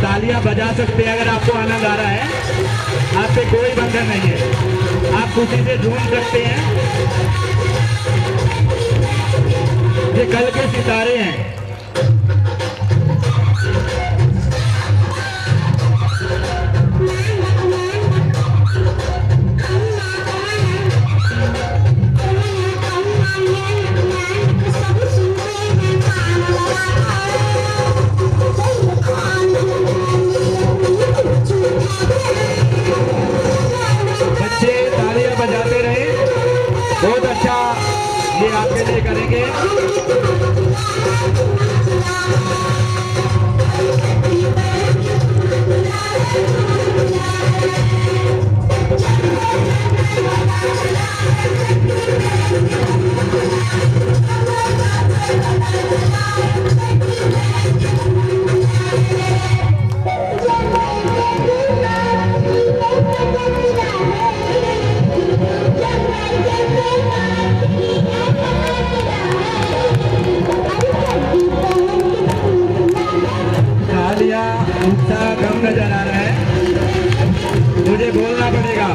तालियाँ बजा सकते हैं अगर आपको आनंद आ रहा है। आप पे कोई बंधन नहीं है। आप खुशी से झूम सकते हैं। ये कल के सितारे हैं। बहुत अच्छा ये आपके लिए करेंगे। उत्साह कम नज़र आ रहा है। मुझे बोलना पड़ेगा।